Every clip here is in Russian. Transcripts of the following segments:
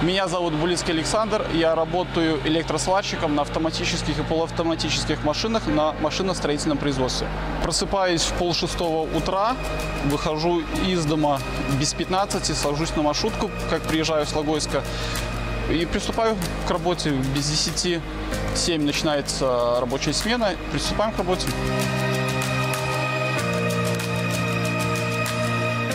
Меня зовут Булицкий Александр. Я работаю электросварщиком на автоматических и полуавтоматических машинах на машиностроительном производстве. Просыпаюсь в полшестого утра, выхожу из дома без 15, сажусь на маршрутку, как приезжаю с Логойска, и приступаю к работе без 10. 7 начинается рабочая смена, приступаем к работе.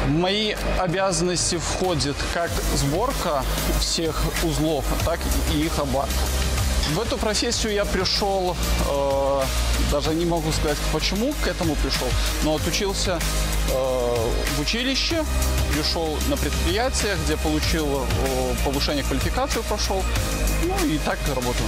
В мои обязанности входит как сборка всех узлов, так и их обарка. В эту профессию я пришел, э, даже не могу сказать, почему к этому пришел, но отучился э, в училище, пришел на предприятие, где получил э, повышение квалификации, прошел, ну и так работаю.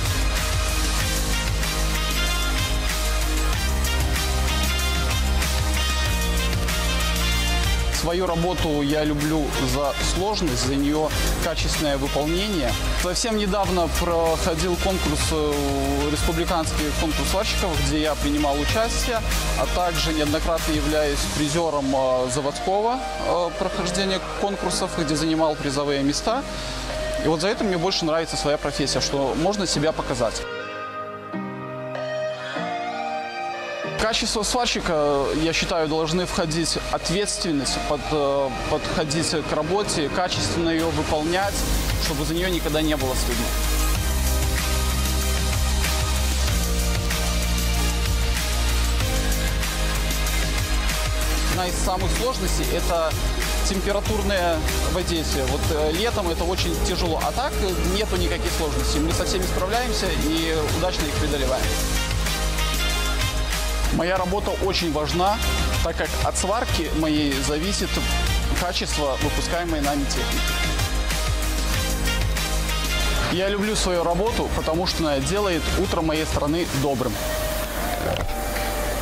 Свою работу я люблю за сложность, за нее качественное выполнение. Совсем недавно проходил конкурс, э, республиканский конкурс сварщиков, где я принимал участие, а также неоднократно являюсь призером э, заводского э, прохождения конкурсов, где занимал призовые места. И вот за это мне больше нравится своя профессия, что можно себя показать. Качество сварщика, я считаю, должны входить ответственность, под, э, подходить к работе, качественно ее выполнять, чтобы за нее никогда не было стыдно. Одна из самых сложностей – это температурное воздействие. Вот э, летом это очень тяжело, а так нету никаких сложностей. Мы со всеми справляемся и удачно их преодолеваем. Моя работа очень важна, так как от сварки моей зависит качество выпускаемой нами техники. Я люблю свою работу, потому что она делает утро моей страны добрым.